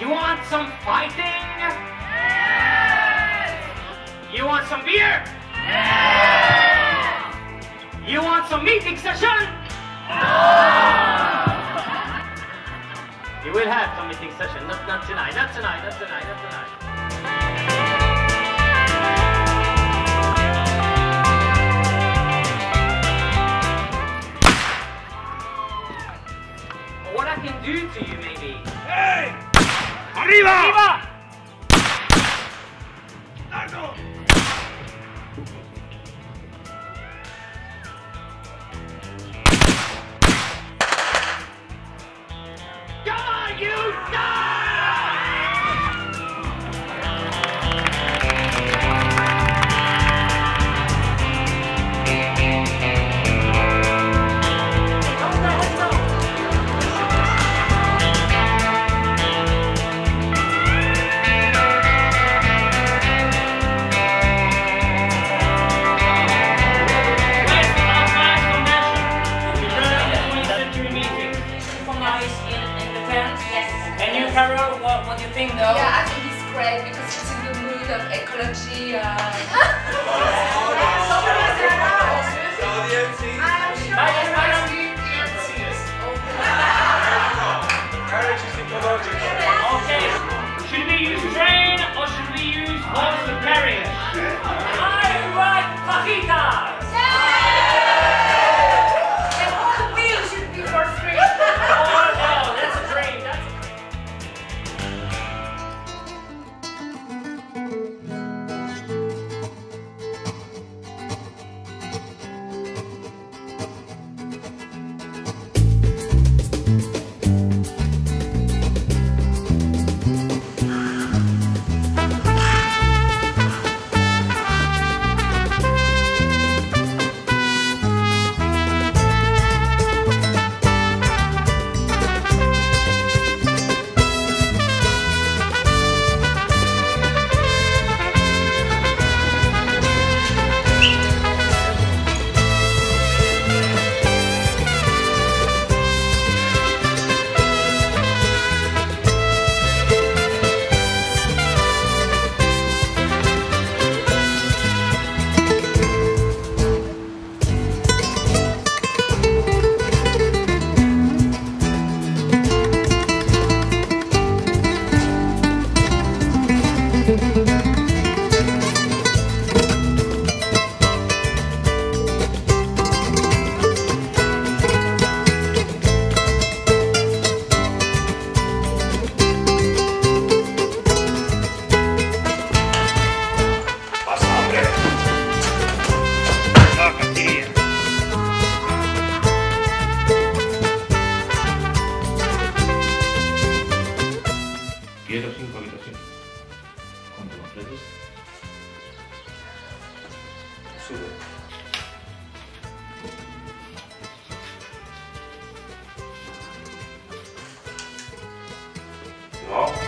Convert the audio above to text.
You want some fighting? Yes! You want some beer? Yes! You want some meeting session? No! You will have some meeting session, not, not tonight, not tonight, not tonight, not tonight. What I can do to you, maybe. Hey! ¡Arriba! ¡Arriba! in the mood of ecology. Okay, should we use train or should we use horse carriage? I like fajita! 好。